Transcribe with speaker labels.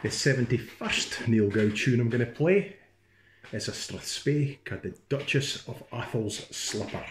Speaker 1: The 71st Neil Gow tune I'm going to play is a Strathspey called the Duchess of Athol's Slipper.